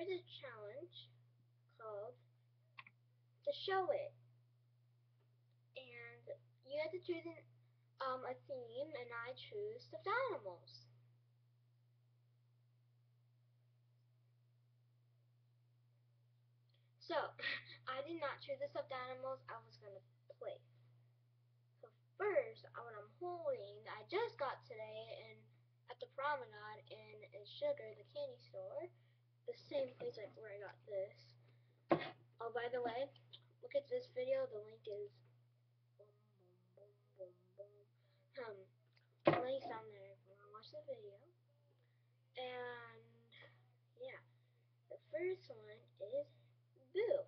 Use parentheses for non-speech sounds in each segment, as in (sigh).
there's a challenge called to show it, and you have to choose an, um, a theme, and I choose stuffed animals. So, (laughs) I did not choose the stuffed animals I was going to place. So first, what I'm holding, I just got today in at the promenade in, in Sugar, the candy store. The same place like where I got this. Oh, by the way, look at this video. The link is. Um, the link's down there if you want to watch the video. And yeah, the first one is Boo.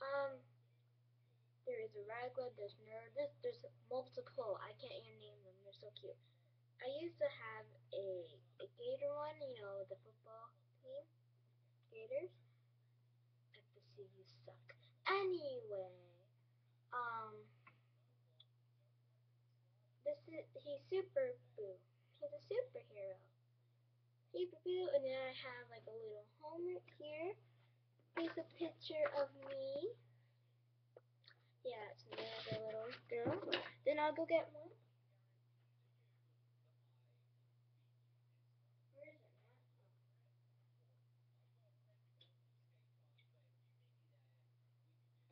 Um, there is a Ragla, there's Nerd, there's, there's multiple. I can't even name them. They're so cute. I used to have a Gator one, you know, the football team. Gators. FSU, you suck. Anyway, um, this is, he's Super Boo. He's a superhero. Super Boo, and then I have like a little helmet here. Here's a picture of me. Yeah, it's another little girl. Then I'll go get one. Where is it,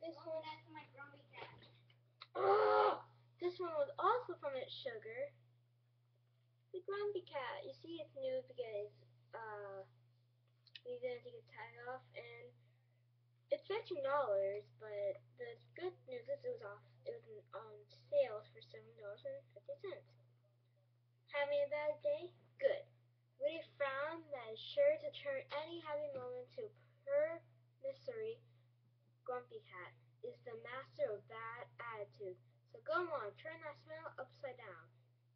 Matt? This one, oh, (gasps) this one was also from IT'SUGAR. The Grumpy Cat. You see, it's new because uh, we didn't take a tag off, and it's fifteen dollars. But the good news is it was off. It was on sale for seven dollars and fifty cents. Having a bad day? Good. Woody frown that is sure to turn any happy moment to pure misery. Grumpy Cat is the master of bad attitude. So go on, turn that smile upside down.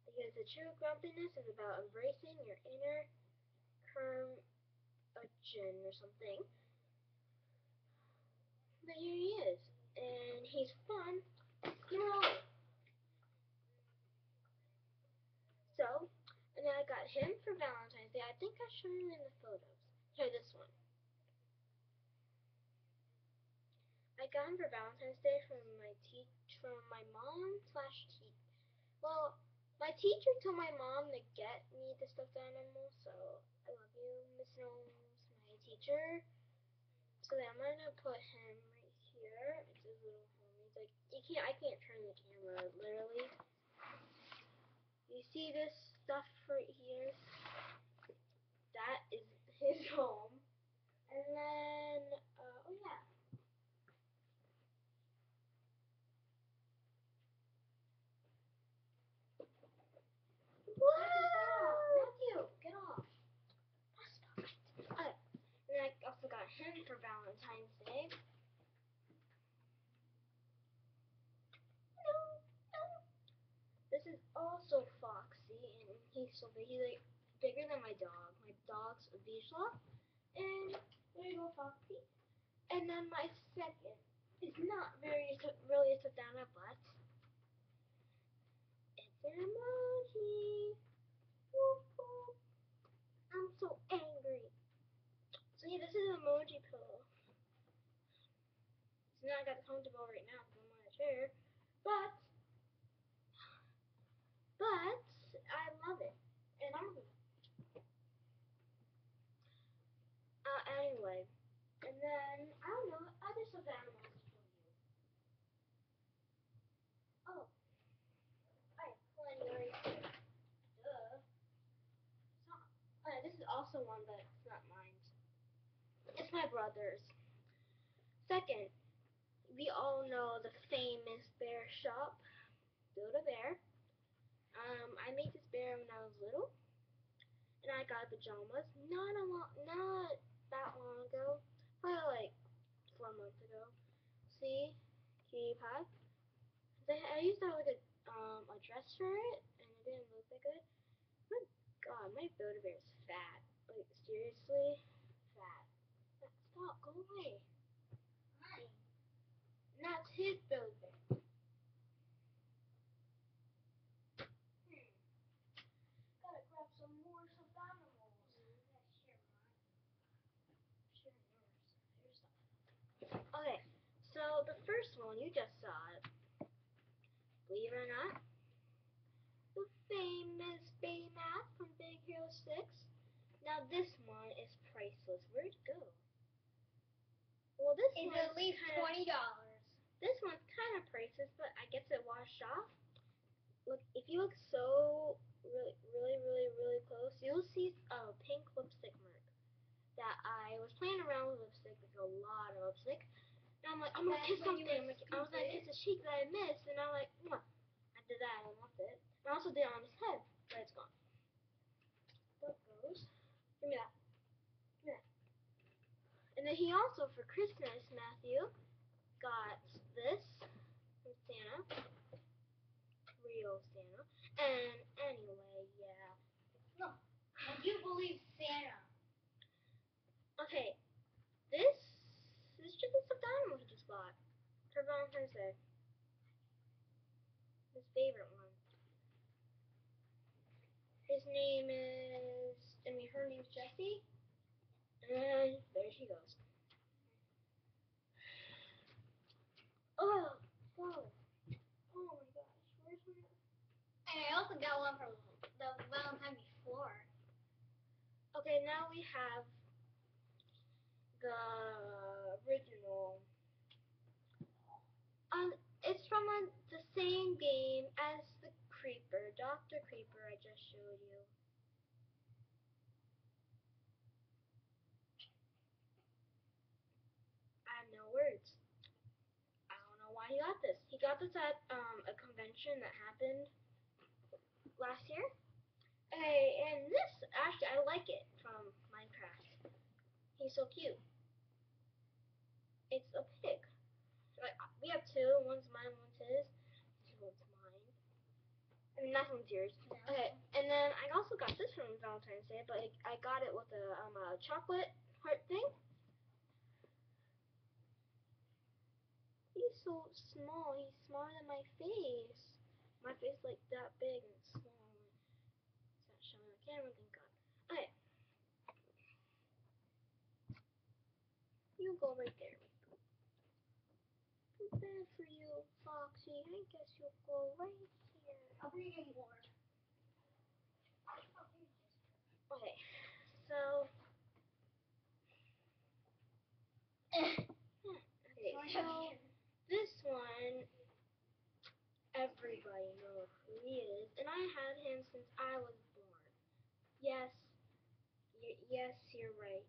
Because the true grumpiness is about embracing your inner curmudgeon or something. But here he is, and he's fun. Yay! So, and then I got him for Valentine's Day. I think I showed him in the photos. Here, this one. I got him for Valentine's Day from my te- from my mom slash te- well, my teacher told my mom to get me the stuffed animal, so I love you, Miss Gnomes, my teacher. So then I'm gonna put him right here. It's his little home. He's like you can't I can't turn the camera literally. You see this stuff right here? That is his (laughs) home. And then uh, oh yeah. Matthew, get off. Stop it. Uh, and I for Valentine's Day. No, no. This is also Foxy, and he's so big. He's like bigger than my dog. My dog's a Bichon. And there you go, Foxy. And then my second is not very really a Savannah, but it's an emoji. Whoop. I'm so angry. So yeah, this is an emoji pillow. It's not that comfortable right now because I'm on a chair, but but I love it, and I'm uh anyway, and then I don't know other stuffed animals to show you. Oh, I plenty right. Duh. Uh, this is also one, it's not mine. It's my brother's. Second, we all know the famous bear shop, Build a Bear. Um, I made this bear when I was little, and I got pajamas not a long, not that long ago, probably like four months ago. See, cutie pie. I used to have like a um a dress for it, and it didn't look that good. My God, my Build a Bear is fat. Like seriously, fat. Stop, go away. And that's his Build a Bear. Hmm. Gotta grab some more stuffed animals. First one, you just saw it. Believe it or not, the famous Baymax from Big Hero 6. Now this one is priceless. Where'd it go? Well, this one's at least twenty dollars. This one's kind of priceless, but I guess it washed off. Look, if you look so really, really, really, really close, you'll see a pink lipstick mark. That I was playing around with lipstick, like a lot of lipstick, and I'm like, I'm gonna kiss something. gonna- was gonna kiss a cheek that I missed, and I'm like, Mwah. I did that and left it. And I also did it on his head, but it's gone. There goes. Give me that. Give me that. And then he also, for Christmas, Matthew, got this from Santa. Real Santa. And anyway, yeah. No, I do believe Santa. Okay, this this is just a stuffed animal he just bought for Valentine's Day. His favorite one. His name is, I mean, her name's Jessie. And there she goes. Oh, oh, oh my gosh, where's my And I also got one from the Valentine before. Okay, now we have the original. Um, it's from a, the same game as the Creeper, Doctor Creeper. I just showed you. I have no words. I don't know why he got this. He got this at um, a convention that happened last year. Hey, and this actually I like it from Minecraft. He's so cute. It's a pig. Like we have two. One's mine, one's his. One's yours. Okay, and then I also got this from Valentine's Day, but I got it with a um a chocolate heart thing. He's so small. He's smaller than my face. My face like that big and small. It's not showing the camera, thank God. Okay. You go right there. Too bad for you, Foxy. I guess you'll go right bring you more. Okay, so. okay, so this one, everybody knows who he is, and I had him since I was born. Yes, yes, you're right.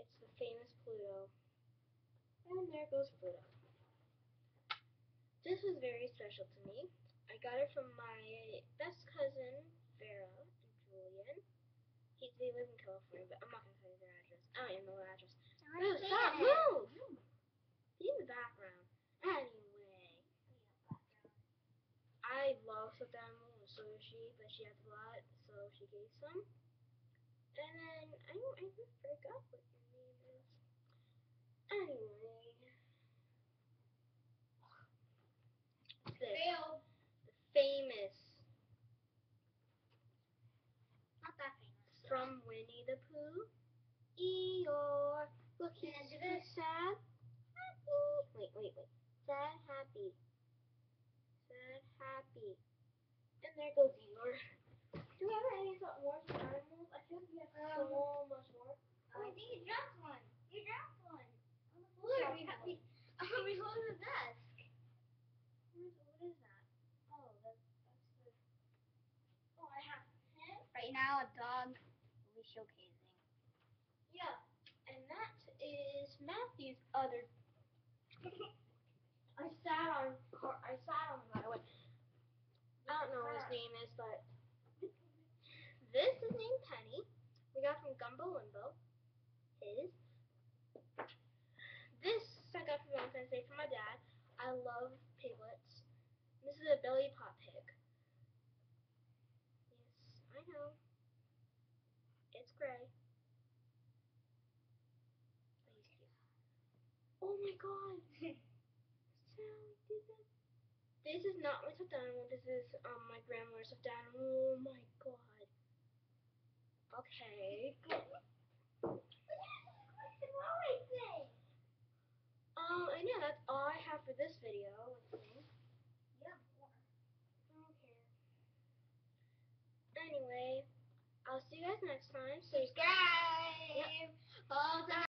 It's the famous Pluto. And there goes Pluto. This was very special to me. I got it from my best cousin, Vera and Julian. He, they live in California, but I'm not gonna tell you their address. I don't even know their address. Move, stop, move! Be in the background. Anyway, I love stuffed animals, and so does she, but she has a lot, so she gave some. And then, I, I forgot what your name is. Anyway. Fail. famous Not that famous. from Winnie the Pooh. Eeyore, look, he's so sad. Happy. Wait, wait, wait. Sad, happy. Sad, happy. And there goes Eeyore. (laughs) Do we have any more animals? I feel like we have Um, so much more. Oh, I think you dropped one. You dropped one. On the floor. Dropped We have one. um, we on the desk. Where's, what is that? Oh, that's, that's the... Oh, I have ten? Right now, a dog will be showcasing. Yeah. And that is Matthew's other (laughs) I sat on I sat on him. I went. I don't know what his name is, but this is named Penny. We got from Gumbo Limbo. His. This I got from Valentine's Day from my dad. I love piglets. This is a belly pot pig. Yes, I know. It's gray. But he's cute. Oh my god! (laughs) Sally did that. This is not my stuffed animal. This is um my grandmother's stuffed animal. Oh my god. Okay. Um, I know. That's all I have for this video with me. Yeah. I don't care. Anyway, I'll see you guys next time. Subscribe. All the